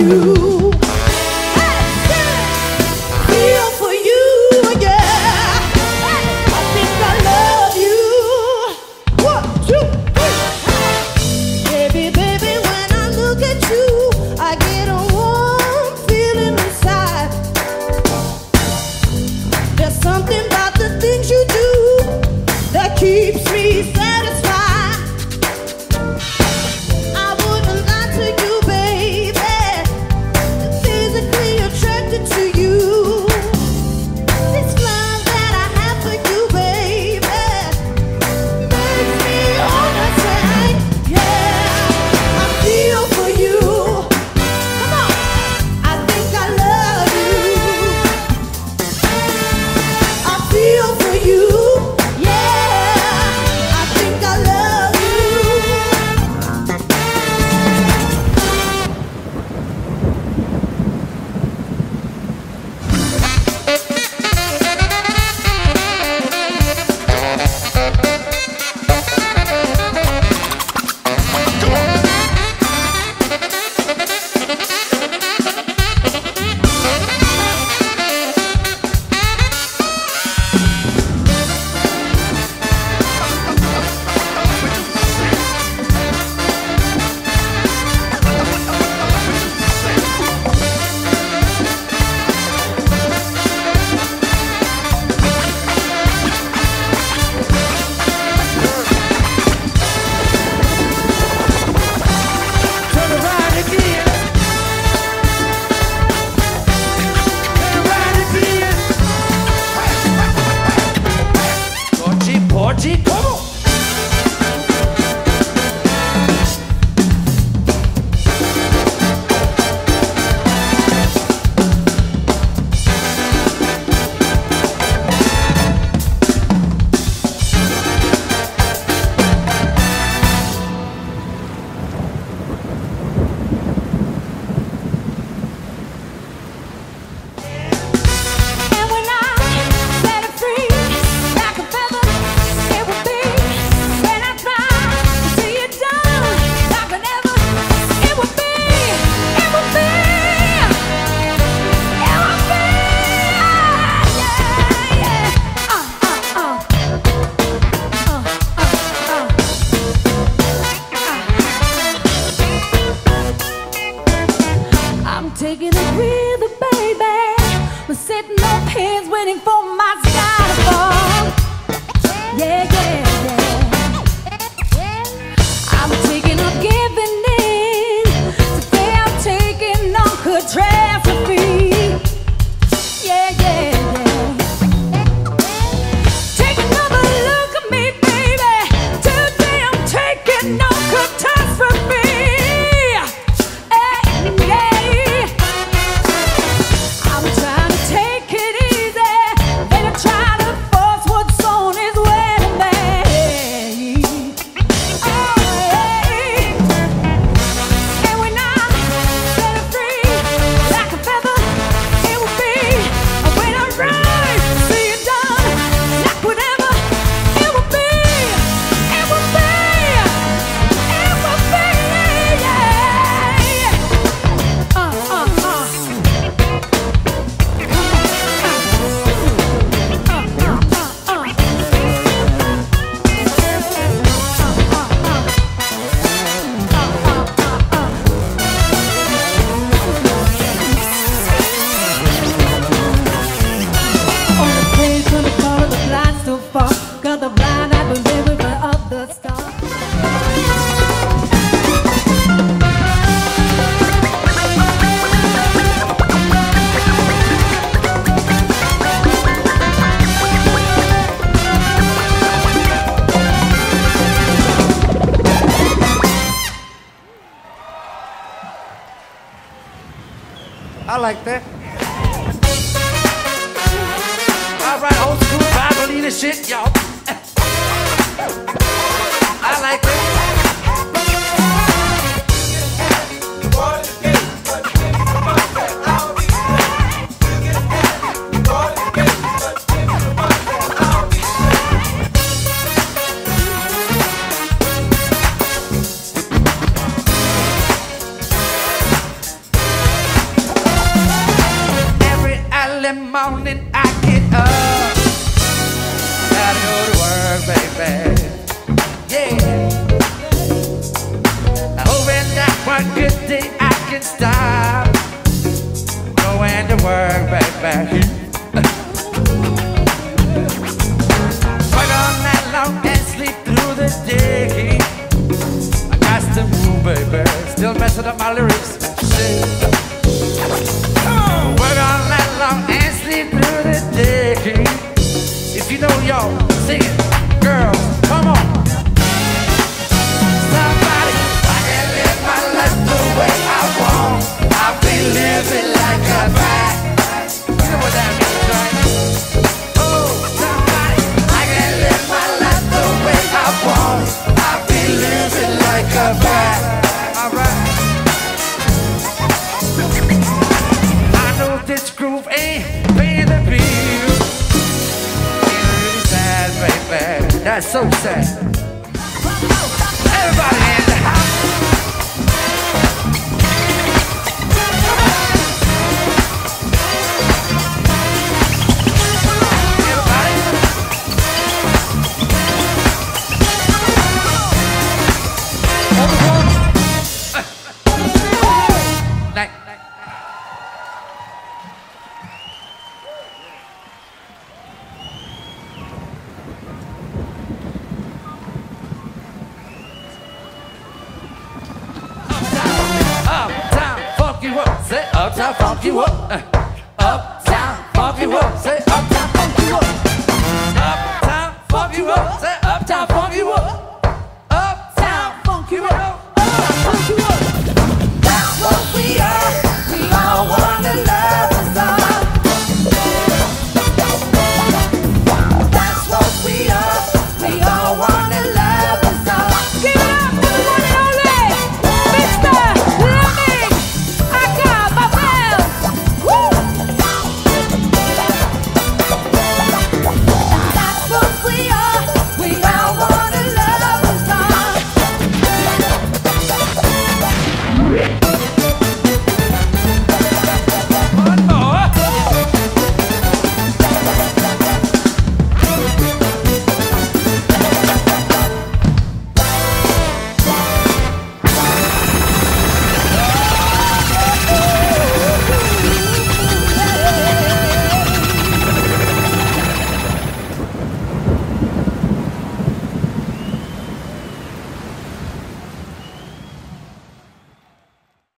you. I like that. All right, old school Bible leadership, y'all. early morning I get up. Gotta go to work, baby. Yeah. Oh, Hoping that one good day I can stop going to work, baby. work all night long and sleep through the day. I got to move, baby. Still messing up my lyrics. sing it. So sad. Everybody Uptown, funk you up.